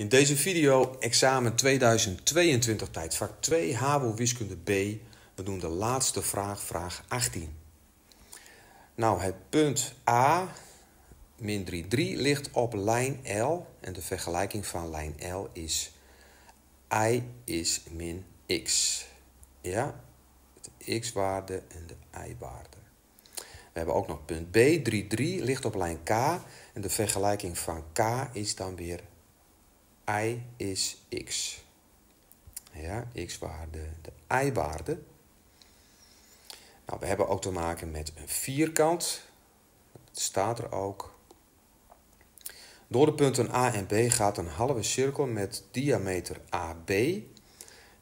In deze video examen 2022 tijdvak 2 HAVO wiskunde B. We doen de laatste vraag, vraag 18. Nou, het punt A, min 3, 3 ligt op lijn L. En de vergelijking van lijn L is i is min x. Ja, de x-waarde en de y-waarde. We hebben ook nog punt B, 3, 3 ligt op lijn K. En de vergelijking van K is dan weer i is x. Ja, x-waarde, de y-waarde. Nou, we hebben ook te maken met een vierkant. Dat staat er ook. Door de punten A en B gaat een halve cirkel met diameter AB.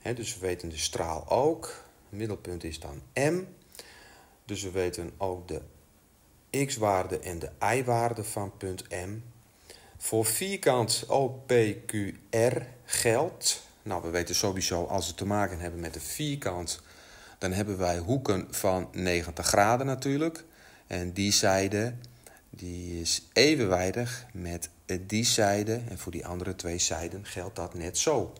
dus we weten de straal ook. Het middelpunt is dan M. Dus we weten ook de x-waarde en de y-waarde van punt M. Voor vierkant OPQR geldt. Nou, we weten sowieso als we te maken hebben met een vierkant, dan hebben wij hoeken van 90 graden natuurlijk. En die zijde die is evenwijdig met die zijde. En voor die andere twee zijden geldt dat net zo.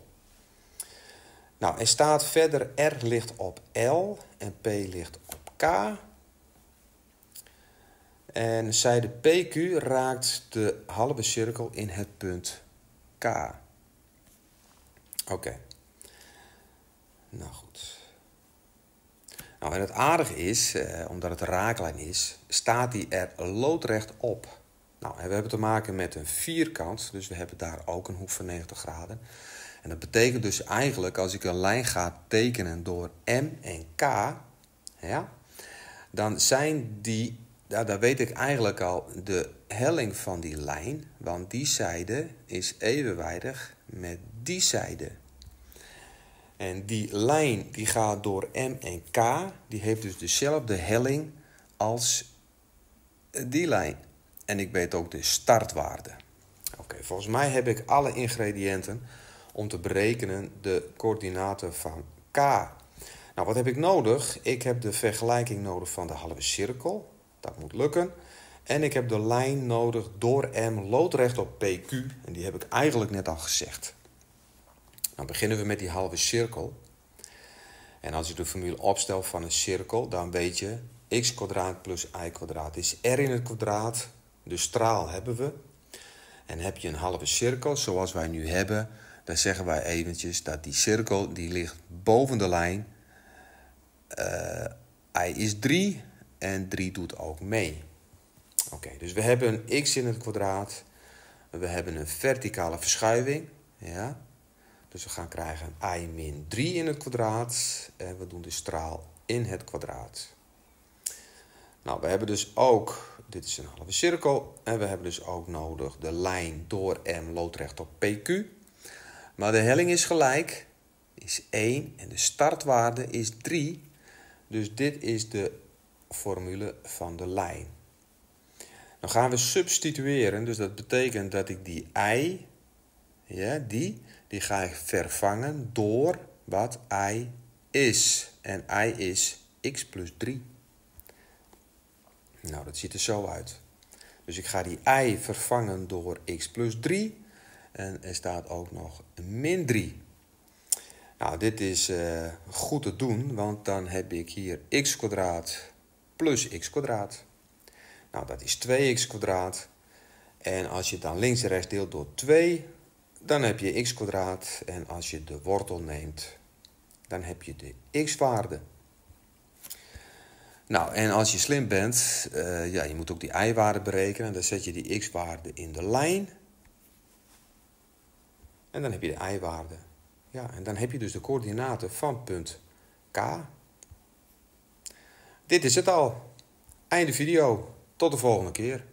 Nou, er staat verder R ligt op L en P ligt op K. En zijde PQ raakt de halve cirkel in het punt K. Oké. Nou goed. Nou, en het aardige is, eh, omdat het een raaklijn is, staat die er loodrecht op. Nou, we hebben te maken met een vierkant, dus we hebben daar ook een hoek van 90 graden. En dat betekent dus eigenlijk, als ik een lijn ga tekenen door M en K, ja, dan zijn die ja, daar weet ik eigenlijk al de helling van die lijn, want die zijde is evenwijdig met die zijde. En die lijn die gaat door M en K, die heeft dus dezelfde helling als die lijn. En ik weet ook de startwaarde. Oké, volgens mij heb ik alle ingrediënten om te berekenen de coördinaten van K. Nou, wat heb ik nodig? Ik heb de vergelijking nodig van de halve cirkel. Dat moet lukken. En ik heb de lijn nodig door M loodrecht op PQ. En die heb ik eigenlijk net al gezegd. Dan beginnen we met die halve cirkel. En als je de formule opstelt van een cirkel, dan weet je x kwadraat plus y kwadraat is r in het kwadraat. De straal hebben we. En heb je een halve cirkel zoals wij nu hebben, dan zeggen wij eventjes dat die cirkel die ligt boven de lijn. Uh, y is 3 en 3 doet ook mee. Oké, dus we hebben een x in het kwadraat. We hebben een verticale verschuiving. Ja. Dus we gaan krijgen i min 3 in het kwadraat. En we doen de straal in het kwadraat. Nou, we hebben dus ook, dit is een halve cirkel. En we hebben dus ook nodig de lijn door M loodrecht op PQ. Maar de helling is gelijk, is 1 en de startwaarde is 3. Dus dit is de formule van de lijn. Dan gaan we substitueren, dus dat betekent dat ik die i, ja, die, die ga ik vervangen door wat i is. En i is x plus 3. Nou, dat ziet er zo uit. Dus ik ga die i vervangen door x plus 3. En er staat ook nog min 3. Nou, dit is uh, goed te doen, want dan heb ik hier x kwadraat plus x kwadraat. Nou, dat is 2x kwadraat. En als je dan links en rechts deelt door 2, dan heb je x kwadraat. En als je de wortel neemt, dan heb je de x-waarde. Nou, en als je slim bent, uh, ja, je moet ook die y-waarde berekenen. Dan zet je die x-waarde in de lijn. En dan heb je de y-waarde. Ja, en dan heb je dus de coördinaten van punt K. Dit is het al. Einde video. Tot de volgende keer.